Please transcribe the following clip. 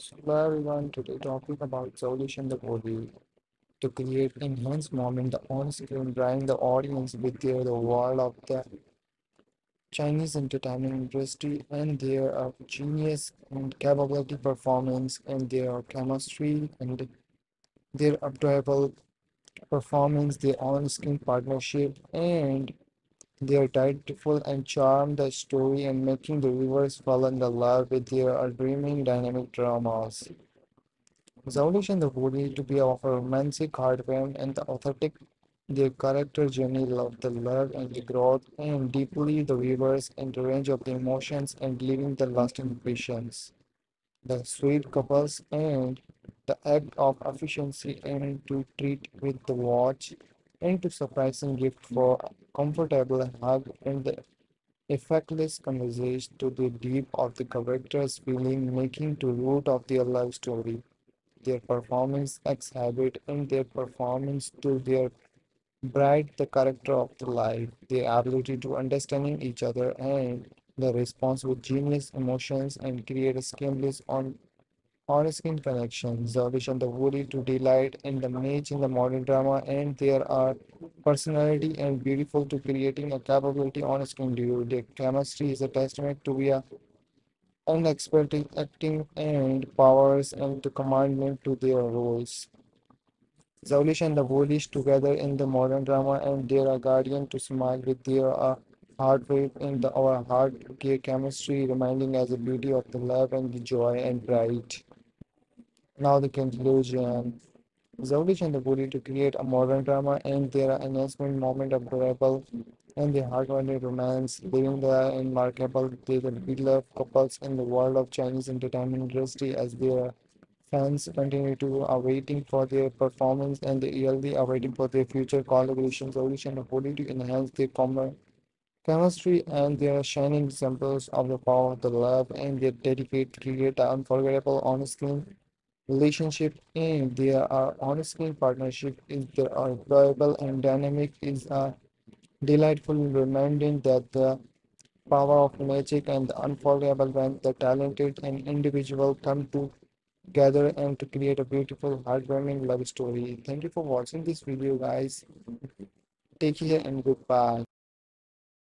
So hello everyone, today talking about solution the body to create enhanced moment on screen, drawing the audience with their the world of the Chinese entertainment industry and their uh, genius and capability performance and their chemistry and their adorable performance, their on-screen partnership and their delightful and charm the story and making the viewers fall in the love with their dreaming dynamic dramas. Resolution the body to be of a romantic heartwarming and the authentic their character journey love the love and the growth and deeply the viewers and the range of the emotions and leaving the lasting impressions. The sweet couples and the act of efficiency and to treat with the watch to surprising gift for comfortable hug and the effectless conversation to the deep of the character's feeling making to root of their love story their performance exhibit in their performance to their bright the character of the life, their ability to understanding each other and the response with genius emotions and create a seamless on on-screen connections. Audition the Woody to delight in the match in the modern drama and there are personality and beautiful to creating a capability on-screen duo. Their chemistry is a testament to a unexpected acting and powers and to commandment to their roles. Zhao Lusi and the Woolish together in the modern drama and they are guardian to smile with their uh, heart wave in the our heart care chemistry reminding us the beauty of the love and the joy and pride. Now the conclusion. And the Woody to create a modern drama and their announcement moment of adorable and the heartwarming romance, leaving the remarkable the beloved couples in the world of Chinese entertainment industry as their Fans continue to are waiting for their performance and the eagerly are waiting for their future collaborations, audition, according to enhance their com- chemistry and their shining examples of the power of the love and their dedicated to create an unforgettable on-screen relationship and their are on-screen partnership is are enjoyable and dynamic is a delightful reminding that the power of magic and the unforgettable when the talented and individual come to gather and to create a beautiful, heartwarming love story. Thank you for watching this video, guys. Take care and goodbye.